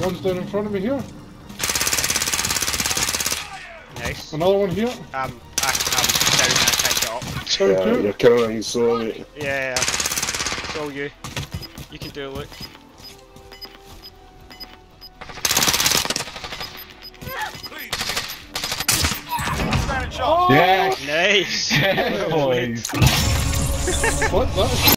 One's down in front of me here. Nice. Another one here. Um, I, I'm down. I can't get up. Yeah, you're killing so mate. Yeah, it's all you. You can do it, Luke. Oh! Yes! Nice. Yes, boys! What? That